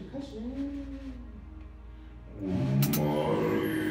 开始。Mario.